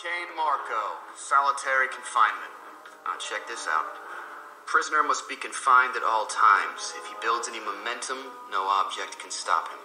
Cain Marko, solitary confinement. Now check this out. Prisoner must be confined at all times. If he builds any momentum, no object can stop him.